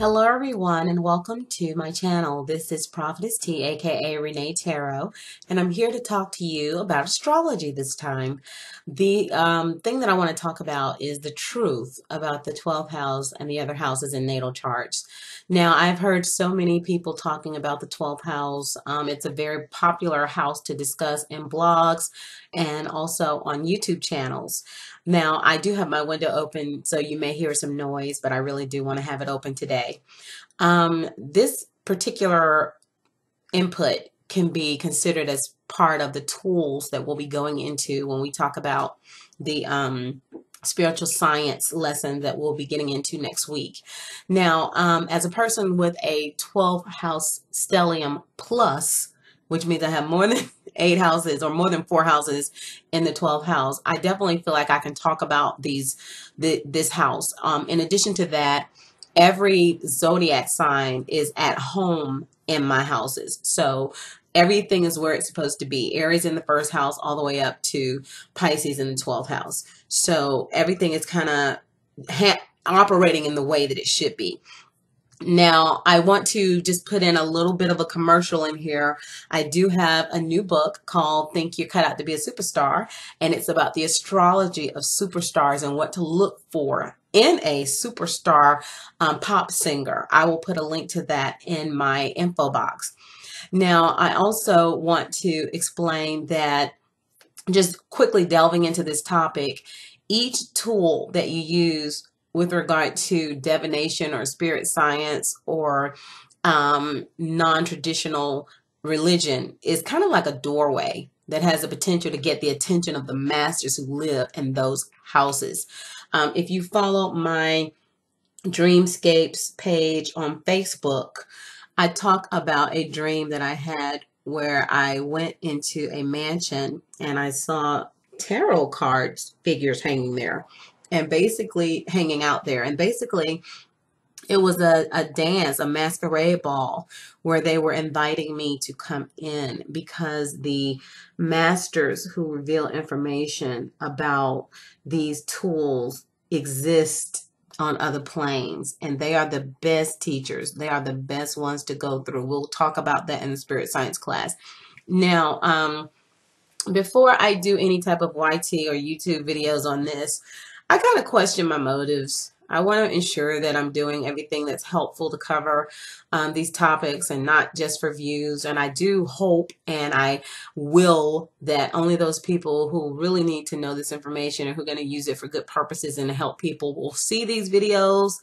Hello everyone and welcome to my channel. This is Prophetess T aka Renee Tarot and I'm here to talk to you about astrology this time. The um, thing that I want to talk about is the truth about the 12th house and the other houses in natal charts. Now I've heard so many people talking about the 12th house. Um, it's a very popular house to discuss in blogs and also on YouTube channels. Now, I do have my window open, so you may hear some noise, but I really do want to have it open today. Um, this particular input can be considered as part of the tools that we'll be going into when we talk about the um, spiritual science lesson that we'll be getting into next week. Now, um, as a person with a 12 house stellium plus, which means I have more than eight houses or more than four houses in the 12th house, I definitely feel like I can talk about these the, this house. Um, in addition to that, every zodiac sign is at home in my houses. So everything is where it's supposed to be. Aries in the first house all the way up to Pisces in the 12th house. So everything is kind of ha- operating in the way that it should be. Now, I want to just put in a little bit of a commercial in here. I do have a new book called Think You're Cut Out to Be a Superstar, and it's about the astrology of superstars and what to look for in a superstar um, pop singer. I will put a link to that in my info box. Now, I also want to explain that just quickly delving into this topic, each tool that you use with regard to divination or spirit science or um, non-traditional religion is kind of like a doorway that has the potential to get the attention of the masters who live in those houses. Um, if you follow my Dreamscapes page on Facebook, I talk about a dream that I had where I went into a mansion and I saw tarot cards figures hanging there and basically hanging out there. And basically, it was a, a dance, a masquerade ball, where they were inviting me to come in because the masters who reveal information about these tools exist on other planes and they are the best teachers. They are the best ones to go through. We'll talk about that in the spirit science class. Now um before i do any type of yt or youtube videos on this I kind of question my motives. I want to ensure that I'm doing everything that's helpful to cover um, these topics and not just for views. And I do hope and I will that only those people who really need to know this information and who are going to use it for good purposes and to help people will see these videos.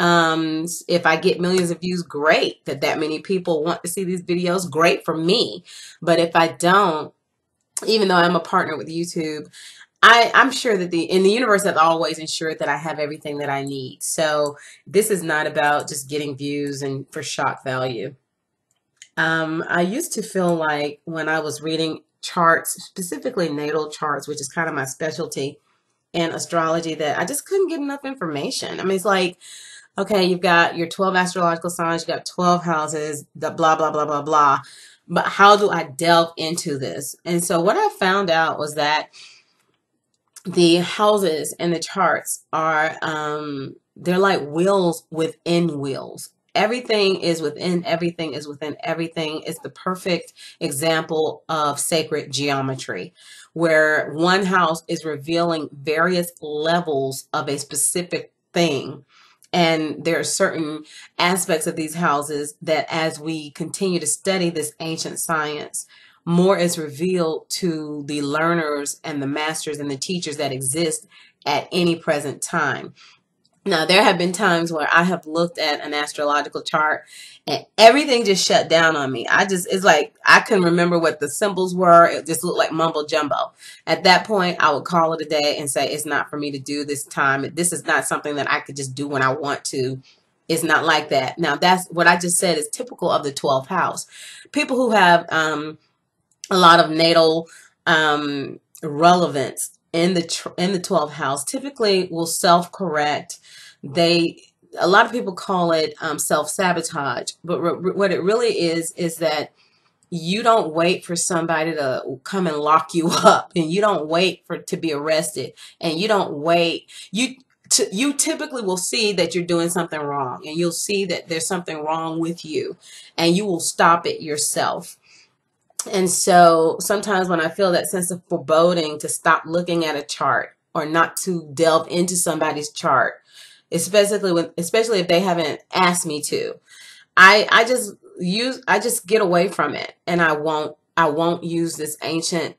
Um, if I get millions of views, great that that many people want to see these videos. Great for me. But if I don't, even though I'm a partner with YouTube, I, I'm sure that the in the universe I've always ensured that I have everything that I need. So this is not about just getting views and for shock value. Um, I used to feel like when I was reading charts, specifically natal charts, which is kind of my specialty in astrology, that I just couldn't get enough information. I mean, it's like, okay, you've got your 12 astrological signs, you've got 12 houses, the blah, blah, blah, blah, blah. But how do I delve into this? And so what I found out was that the houses and the charts are um they're like wheels within wheels. Everything is within everything is within everything it's the perfect example of sacred geometry where one house is revealing various levels of a specific thing. And there are certain aspects of these houses that as we continue to study this ancient science more is revealed to the learners and the masters and the teachers that exist at any present time. Now, there have been times where I have looked at an astrological chart and everything just shut down on me. I just, it's like, I couldn't remember what the symbols were. It just looked like mumbo jumbo. At that point, I would call it a day and say, it's not for me to do this time. This is not something that I could just do when I want to. It's not like that. Now, that's what I just said is typical of the 12th house. People who have, um, a lot of natal um, relevance in the in the 12th house typically will self-correct they a lot of people call it um, self-sabotage but what it really is is that you don't wait for somebody to come and lock you up and you don't wait for to be arrested and you don't wait you t- you typically will see that you're doing something wrong and you'll see that there's something wrong with you and you will stop it yourself. And so sometimes when I feel that sense of foreboding to stop looking at a chart or not to delve into somebody's chart, especially when especially if they haven't asked me to, I I just use I just get away from it and I won't I won't use this ancient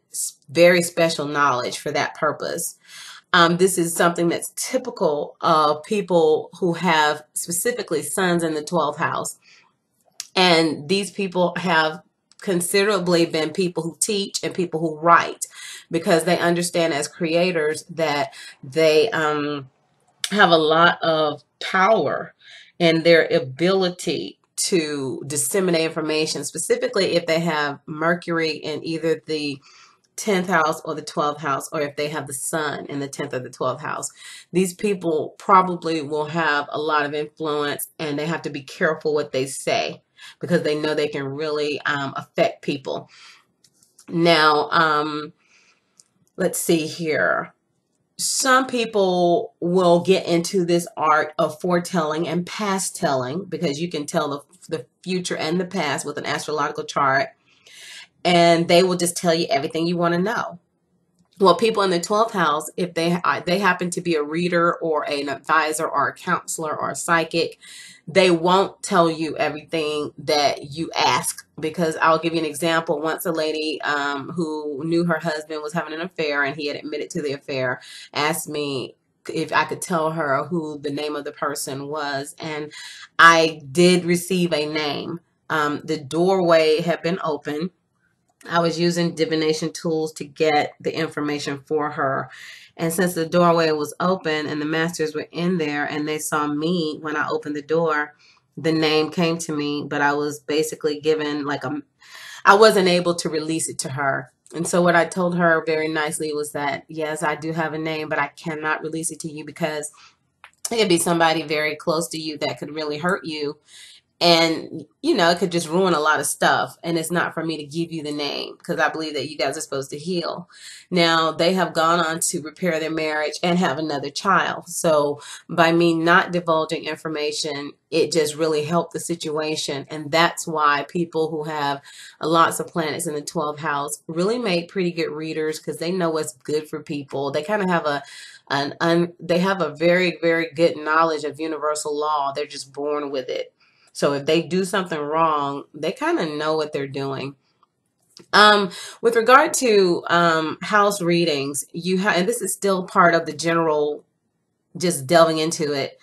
very special knowledge for that purpose. Um, this is something that's typical of people who have specifically suns in the 12th house. And these people have considerably been people who teach and people who write because they understand as creators that they um, have a lot of power in their ability to disseminate information, specifically if they have Mercury in either the 10th house or the 12th house, or if they have the sun in the 10th or the 12th house. These people probably will have a lot of influence and they have to be careful what they say because they know they can really um, affect people. Now, um, let's see here. Some people will get into this art of foretelling and past telling because you can tell the, the future and the past with an astrological chart and they will just tell you everything you want to know. Well, people in the 12th house, if they they happen to be a reader or an advisor or a counselor or a psychic, they won't tell you everything that you ask because I'll give you an example. Once a lady um, who knew her husband was having an affair and he had admitted to the affair asked me if I could tell her who the name of the person was, and I did receive a name. Um, the doorway had been open I was using divination tools to get the information for her. And since the doorway was open and the masters were in there and they saw me when I opened the door, the name came to me, but I was basically given like a, I wasn't able to release it to her. And so what I told her very nicely was that, yes, I do have a name, but I cannot release it to you because it could be somebody very close to you that could really hurt you and you know it could just ruin a lot of stuff and it's not for me to give you the name because i believe that you guys are supposed to heal. Now they have gone on to repair their marriage and have another child. So by me not divulging information it just really helped the situation and that's why people who have lots of planets in the 12th house really make pretty good readers because they know what's good for people. They kind of have a an un, they have a very very good knowledge of universal law. They're just born with it so if they do something wrong, they kind of know what they're doing. Um, with regard to um, house readings, you have, and this is still part of the general, just delving into it.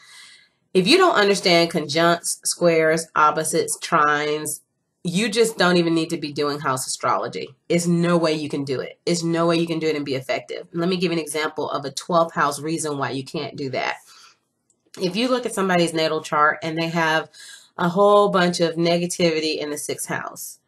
If you don't understand conjuncts, squares, opposites, trines, you just don't even need to be doing house astrology. It's no way you can do it. It's no way you can do it and be effective. Let me give an example of a 12th house reason why you can't do that. If you look at somebody's natal chart and they have a whole bunch of negativity in the sixth house.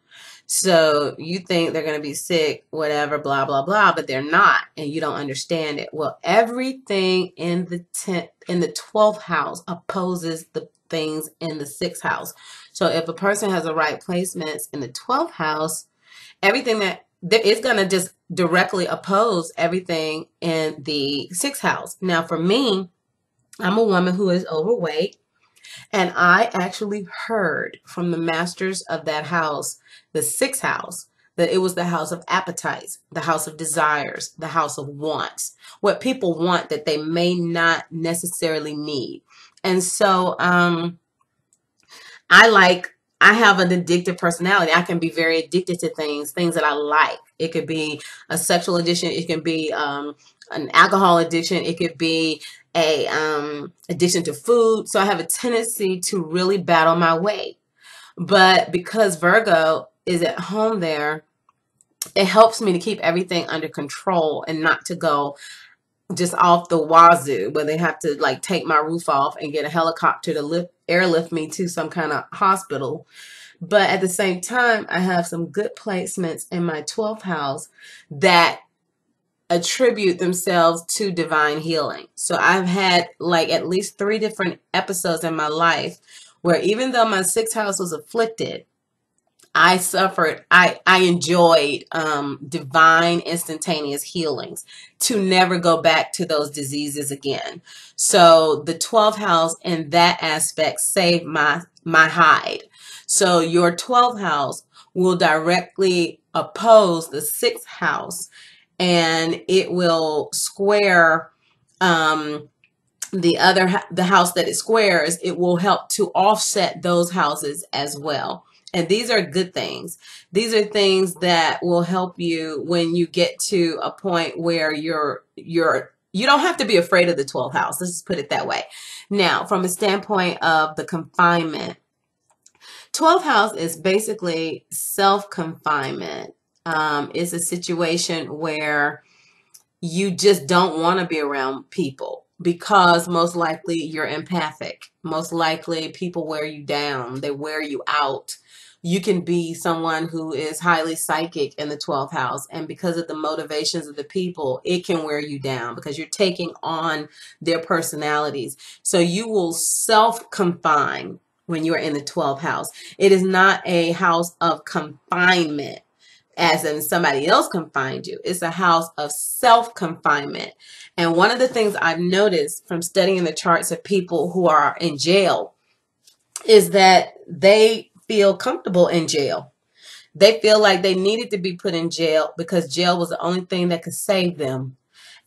So you think they're going to be sick, whatever, blah, blah, blah, but they're not, and you don't understand it. Well, everything in the 10th, in the 12th house opposes the things in the sixth house. So if a person has the right placements in the 12th house, everything that it's going to just directly oppose everything in the sixth house. Now, for me, I'm a woman who is overweight. And I actually heard from the masters of that house, the sixth house, that it was the house of appetites, the house of desires, the house of wants, what people want that they may not necessarily need. And so um, I like, I have an addictive personality. I can be very addicted to things, things that I like. It could be a sexual addiction. It can be um, an alcohol addiction. It could be a um, addiction to food. So I have a tendency to really battle my weight. But because Virgo is at home there, it helps me to keep everything under control and not to go just off the wazoo where they have to like take my roof off and get a helicopter to lift airlift me to some kind of hospital. But at the same time, I have some good placements in my 12th house that attribute themselves to divine healing. So I've had like at least three different episodes in my life where even though my sixth house was afflicted, I suffered, I, I enjoyed um, divine instantaneous healings to never go back to those diseases again. So the 12th house in that aspect saved my, my hide. So your 12th house will directly oppose the sixth house and it will square um, the other the house that it squares it will help to offset those houses as well. And these are good things. These are things that will help you when you get to a point where you're you're you don't have to be afraid of the 12th house. Let's just put it that way. Now from a standpoint of the confinement 12th house is basically self confinement um, it's a situation where you just don't want to be around people because most likely you're empathic. Most likely people wear you down, they wear you out. You can be someone who is highly psychic in the 12th house, and because of the motivations of the people, it can wear you down because you're taking on their personalities. So you will self confine when you're in the 12th house. It is not a house of confinement as in somebody else confined you. It's a house of self confinement. And one of the things I've noticed from studying the charts of people who are in jail is that they feel comfortable in jail. They feel like they needed to be put in jail because jail was the only thing that could save them.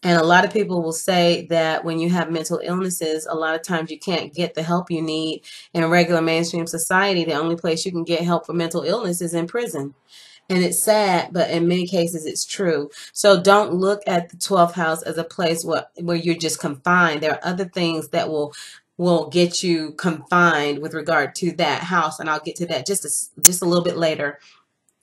And a lot of people will say that when you have mental illnesses, a lot of times you can't get the help you need in regular mainstream society. The only place you can get help for mental illness is in prison. And it's sad, but in many cases it's true. So don't look at the 12th house as a place where, where you're just confined. There are other things that will will get you confined with regard to that house and I'll get to that just a, just a little bit later.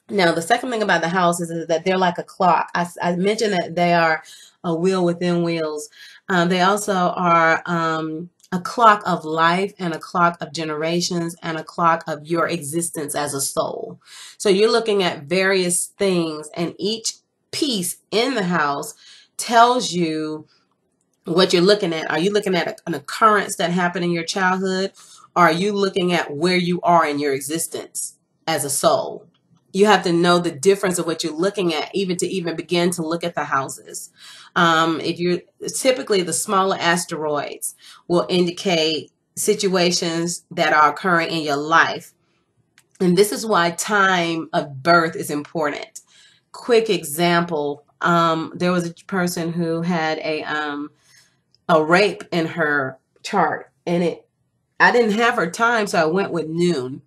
Now, the second thing about the house is, that they're like a clock. I, I mentioned that they are a wheel within wheels. Um, they also are um, a clock of life and a clock of generations and a clock of your existence as a soul. So you're looking at various things and each piece in the house tells you what you're looking at. Are you looking at an occurrence that happened in your childhood? Or are you looking at where you are in your existence as a soul? You have to know the difference of what you're looking at even to even begin to look at the houses. Um, if you're typically the smaller asteroids will indicate situations that are occurring in your life. And this is why time of birth is important. Quick example, um, there was a person who had a um, a rape in her chart and it I didn't have her time, so I went with noon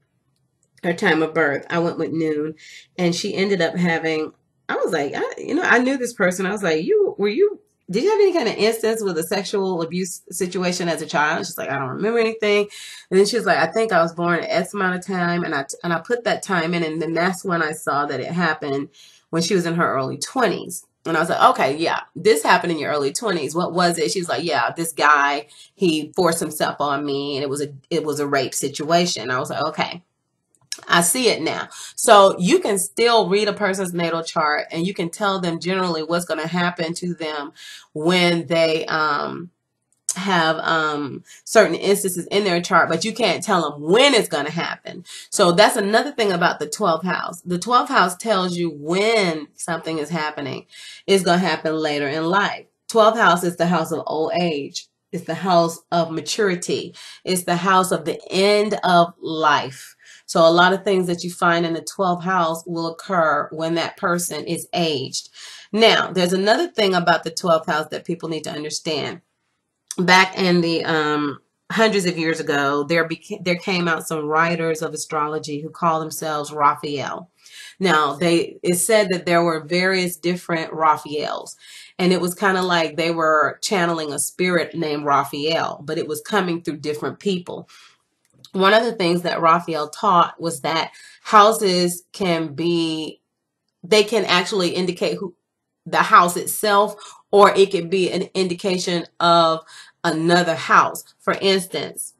her time of birth. I went with noon, and she ended up having. I was like, I, you know, I knew this person. I was like, you were you? Did you have any kind of instance with a sexual abuse situation as a child? She's like, I don't remember anything. And then she's like, I think I was born at X amount of time, and I and I put that time in, and then that's when I saw that it happened when she was in her early twenties. And I was like, okay, yeah, this happened in your early 20s. What was it? She was like, yeah, this guy, he forced himself on me and it was a it was a rape situation. I was like, okay. I see it now. So you can still read a person's natal chart and you can tell them generally what's going to happen to them when they um, have um, certain instances in their chart, but you can't tell them when it's going to happen. So that's another thing about the 12th house. The 12th house tells you when something is happening. It's going to happen later in life. 12th house is the house of old age. It's the house of maturity. It's the house of the end of life. So a lot of things that you find in the 12th house will occur when that person is aged. Now, there's another thing about the 12th house that people need to understand. Back in the um, hundreds of years ago, there there came out some writers of astrology who call themselves Raphael. Now, they it said that there were various different Raphaels, and it was kind of like they were channeling a spirit named Raphael, but it was coming through different people one of the things that Raphael taught was that houses can be, they can actually indicate who the house itself, or it could be an indication of another house. For instance,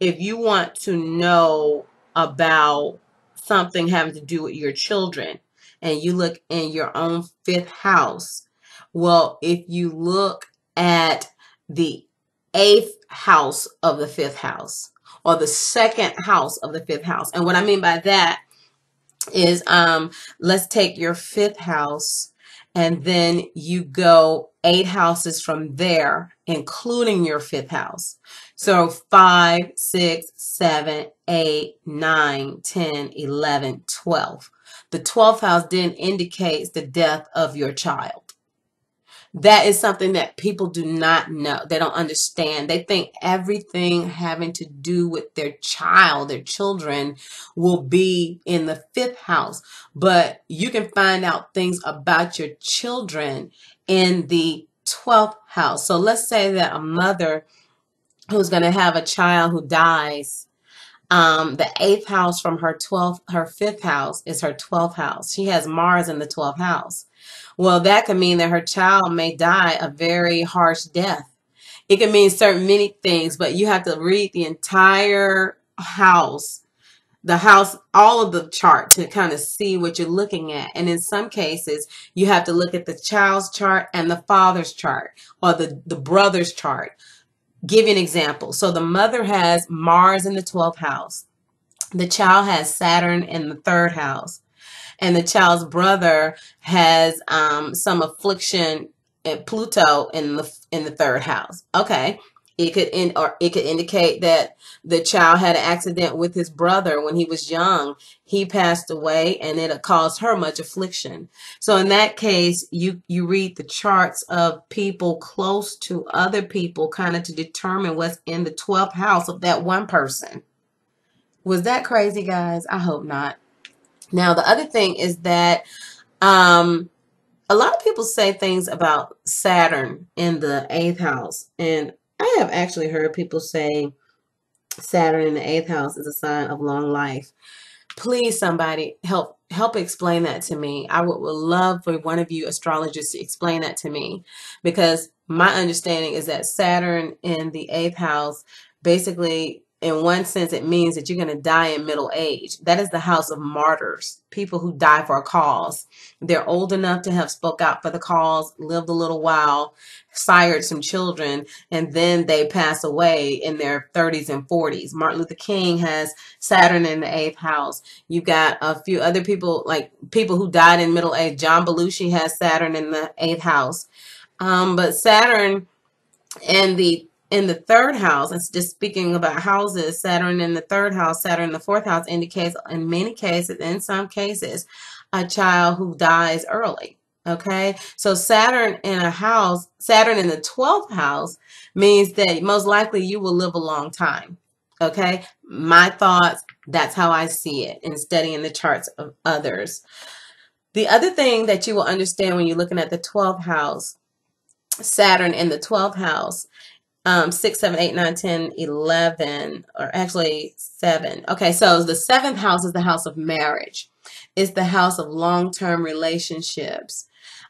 if you want to know about something having to do with your children and you look in your own fifth house, well, if you look at the eighth house of the fifth house, or the second house of the fifth house. And what I mean by that is um let's take your fifth house and then you go eight houses from there including your fifth house. So five six seven eight nine ten eleven twelve. The 12th house then indicates the death of your child that is something that people do not know. They don't understand. They think everything having to do with their child, their children, will be in the fifth house. But you can find out things about your children in the 12th house. So let's say that a mother who's going to have a child who dies um, the eighth house from her 12th, her fifth house is her 12th house. She has Mars in the 12th house. Well, that could mean that her child may die a very harsh death. It can mean certain many things, but you have to read the entire house, the house, all of the chart to kind of see what you're looking at. And in some cases, you have to look at the child's chart and the father's chart or the, the brother's chart. Give you an example. So the mother has Mars in the 12th house. The child has Saturn in the third house and the child's brother has um, some affliction at Pluto in the in the third house. Okay. It could in or it could indicate that the child had an accident with his brother when he was young. He passed away and it caused her much affliction. So in that case, you you read the charts of people close to other people kind of to determine what's in the 12th house of that one person. Was that crazy, guys? I hope not. Now, the other thing is that um, a lot of people say things about Saturn in the eighth house. And I have actually heard people say Saturn in the eighth house is a sign of long life. Please, somebody help help explain that to me. I would, would love for one of you astrologers to explain that to me because my understanding is that Saturn in the eighth house basically in one sense, it means that you're going to die in middle age. That is the house of martyrs, people who die for a cause. They're old enough to have spoke out for the cause, lived a little while, sired some children, and then they pass away in their 30s and 40s. Martin Luther King has Saturn in the eighth house. You've got a few other people, like people who died in middle age. John Belushi has Saturn in the eighth house. Um, but Saturn and the in the third house, it's just speaking about houses, Saturn in the third house, Saturn in the fourth house indicates in many cases, in some cases, a child who dies early. Okay, so Saturn in a house, Saturn in the 12th house means that most likely you will live a long time. Okay, my thoughts, that's how I see it in studying the charts of others. The other thing that you will understand when you're looking at the 12th house, Saturn in the 12th house, um, 6, 7, 8, 9, 10, 11, or actually 7. Okay, so the seventh house is the house of marriage. It's the house of long-term relationships.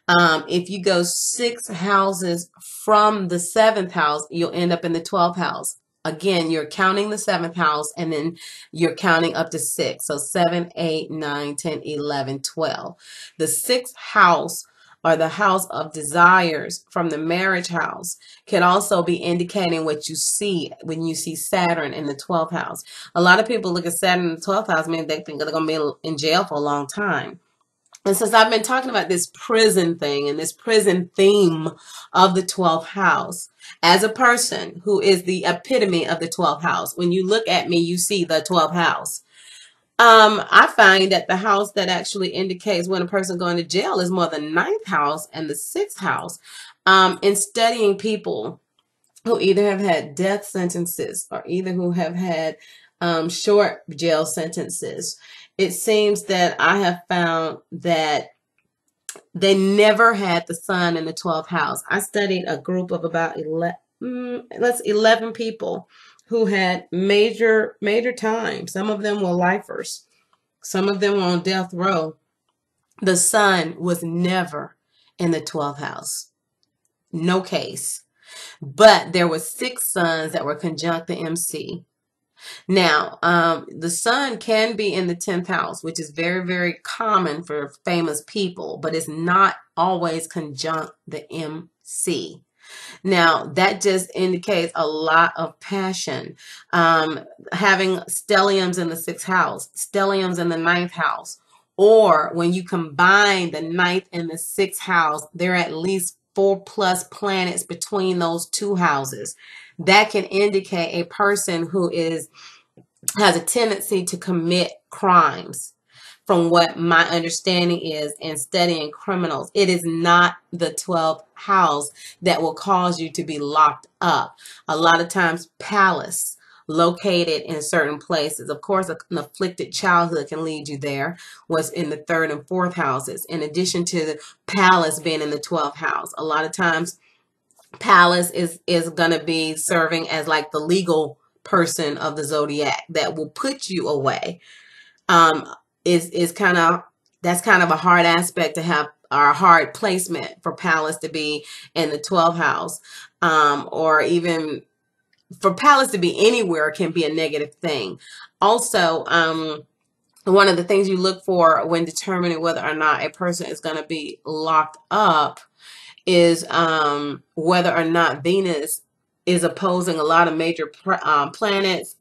Um, if you go six houses from the seventh house, you'll end up in the 12th house. Again, you're counting the seventh house and then you're counting up to six. So 7, 8, 9, 10, 11, 12. The sixth house or the house of desires from the marriage house can also be indicating what you see when you see Saturn in the 12th house. A lot of people look at Saturn in the 12th house, mean they think they're going to be in jail for a long time. And since I've been talking about this prison thing and this prison theme of the 12th house, as a person who is the epitome of the 12th house, when you look at me, you see the 12th house. Um, I find that the house that actually indicates when a person going to jail is more the ninth house and the sixth house. Um, in studying people who either have had death sentences or either who have had um, short jail sentences, it seems that I have found that they never had the sun in the 12th house. I studied a group of about 11, mm, let's 11 people who had major, major time. Some of them were lifers. Some of them were on death row. The sun was never in the 12th house. No case. But there were six suns that were conjunct the MC. Now, um, the sun can be in the 10th house, which is very, very common for famous people, but it's not always conjunct the MC. Now, that just indicates a lot of passion. Um, having stelliums in the sixth house, stelliums in the ninth house, Or when you combine the ninth and the sixth house, there are at least four plus planets between those two houses. That can indicate a person who is has a tendency to commit crimes from what my understanding is in studying criminals. It is not the 12th house that will cause you to be locked up. A lot of times, Pallas located in certain places. Of course, an afflicted childhood can lead you there, was in the third and fourth houses, in addition to the Pallas being in the 12th house. A lot of times, Pallas is, is going to be serving as like the legal person of the zodiac that will put you away. Um, is is kind of that's kind of a hard aspect to have our hard placement for Pallas to be in the 12th house um, or even for Pallas to be anywhere can be a negative thing. Also, um, one of the things you look for when determining whether or not a person is going to be locked up is um, whether or not Venus is opposing a lot of major um, planets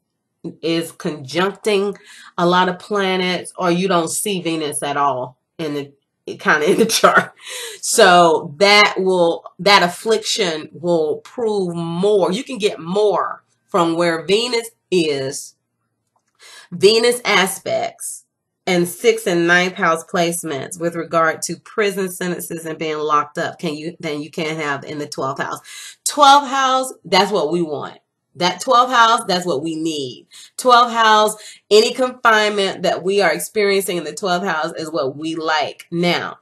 is conjuncting a lot of planets or you don't see Venus at all in the kind of in the chart. So that will that affliction will prove more. You can get more from where Venus is, Venus aspects, and sixth and ninth house placements with regard to prison sentences and being locked up. Can you then you can't have in the 12th house. 12th house, that's what we want. That 12 house, that's what we need. 12 house, any confinement that we are experiencing in the 12th house is what we like. Now,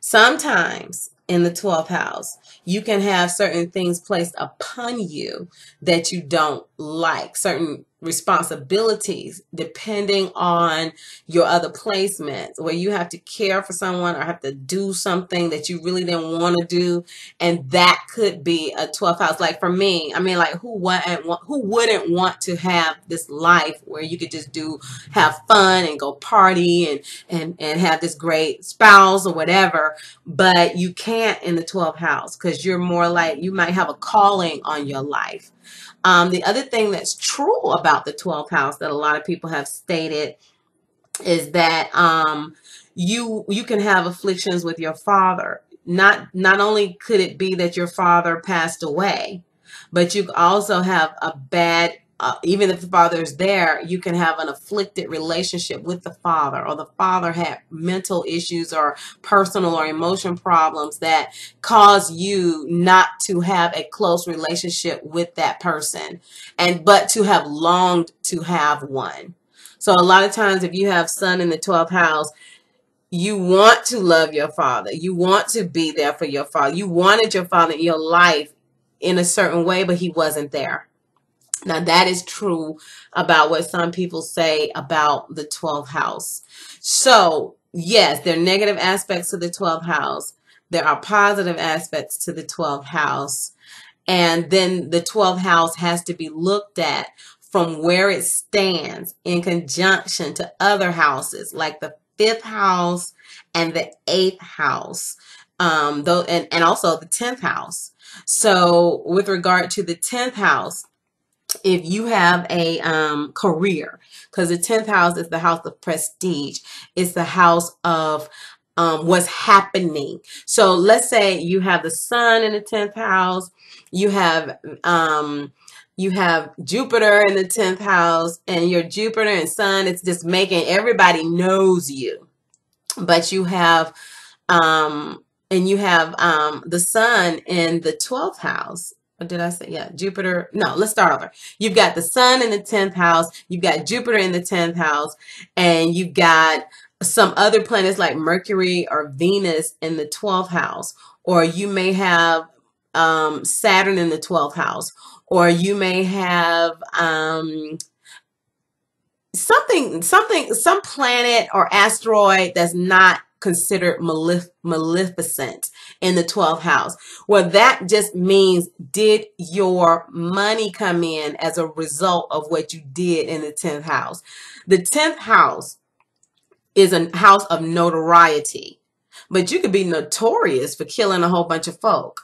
sometimes in the 12th house, you can have certain things placed upon you that you don't like, certain responsibilities depending on your other placements where you have to care for someone or have to do something that you really didn't want to do and that could be a 12th house like for me i mean like who wouldn't want, who wouldn't want to have this life where you could just do have fun and go party and and and have this great spouse or whatever but you can't in the 12th house because you're more like you might have a calling on your life um, the other thing that's true about the 12th house that a lot of people have stated is that um, you you can have afflictions with your father. Not not only could it be that your father passed away, but you also have a bad uh, even if the father is there, you can have an afflicted relationship with the father, or the father had mental issues or personal or emotion problems that cause you not to have a close relationship with that person, and but to have longed to have one. So a lot of times, if you have sun in the 12th house, you want to love your father. You want to be there for your father. You wanted your father in your life in a certain way, but he wasn't there. Now, that is true about what some people say about the 12th house. So, yes, there are negative aspects to the 12th house. There are positive aspects to the 12th house. And then the 12th house has to be looked at from where it stands in conjunction to other houses like the fifth house and the eighth house. Um, though, and, and also the 10th house. So with regard to the 10th house, if you have a um, career, because the 10th house is the house of prestige, it's the house of um, what's happening. So let's say you have the sun in the 10th house, you have um, you have Jupiter in the 10th house, and your Jupiter and sun, it's just making everybody knows you. But you have um, and you have um, the sun in the 12th house or did I say, yeah, Jupiter? No, let's start over. You've got the sun in the 10th house. You've got Jupiter in the 10th house. And you've got some other planets like Mercury or Venus in the 12th house. Or you may have um, Saturn in the 12th house. Or you may have um, something, something, some planet or asteroid that's not considered malef- maleficent in the 12th house. Well, that just means did your money come in as a result of what you did in the 10th house? The 10th house is a house of notoriety, but you could be notorious for killing a whole bunch of folk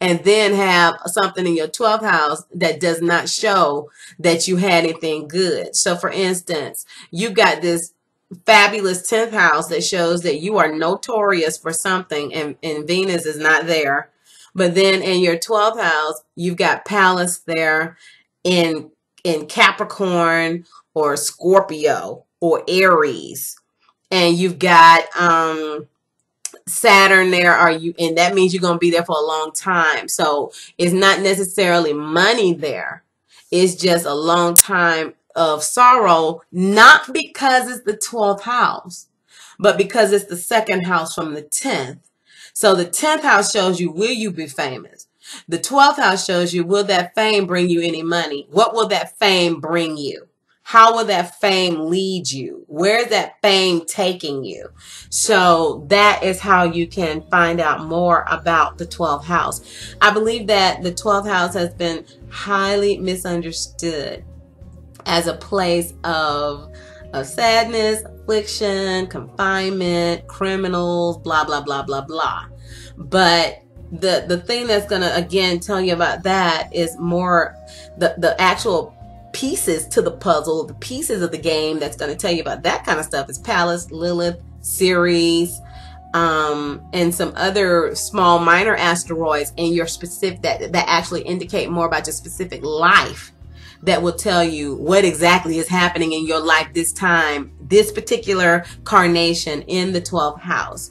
and then have something in your 12th house that does not show that you had anything good. So for instance, you got this fabulous 10th house that shows that you are notorious for something and, and Venus is not there. But then in your 12th house, you've got Pallas there in in Capricorn or Scorpio or Aries. And you've got um Saturn there are you and that means you're going to be there for a long time. So it's not necessarily money there. It's just a long time of sorrow, not because it's the 12th house, but because it's the second house from the 10th. So the 10th house shows you, will you be famous? The 12th house shows you, will that fame bring you any money? What will that fame bring you? How will that fame lead you? Where's that fame taking you? So that is how you can find out more about the 12th house. I believe that the 12th house has been highly misunderstood as a place of, of sadness, affliction, confinement, criminals, blah, blah, blah, blah, blah. But the the thing that's gonna again tell you about that is more the the actual pieces to the puzzle, the pieces of the game that's to tell you about that kind of stuff is Pallas, Lilith, Ceres, um, and some other small minor asteroids in your specific that that actually indicate more about your specific life that will tell you what exactly is happening in your life this time, this particular carnation in the 12th house.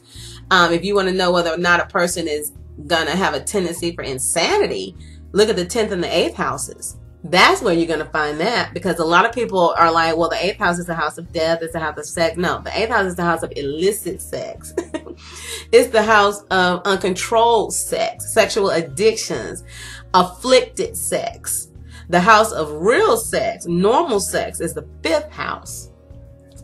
Um, if you want to know whether or not a person is gonna have a tendency for insanity, look at the 10th and the 8th houses that's where you're going to find that because a lot of people are like, well, the eighth house is the house of death, it's the house of sex. No, the eighth house is the house of illicit sex. it's the house of uncontrolled sex, sexual addictions, afflicted sex. The house of real sex, normal sex, is the fifth house.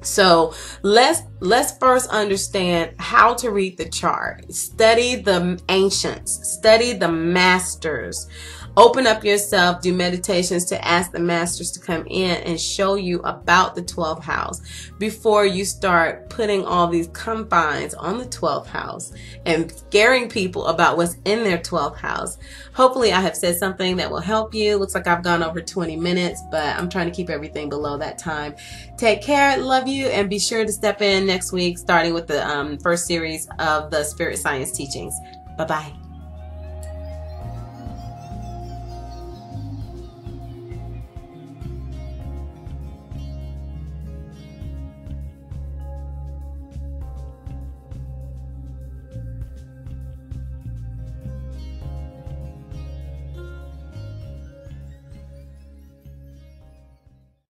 So let's let's first understand how to read the chart. Study the ancients, study the masters. Open up yourself, do meditations to ask the masters to come in and show you about the 12th house before you start putting all these confines on the 12th house and scaring people about what's in their 12th house. Hopefully I have said something that will help you. Looks like I've gone over 20 minutes, but I'm trying to keep everything below that time. Take care, love you, and be sure to step in next week starting with the um, first series of the Spirit Science teachings. Bye-bye.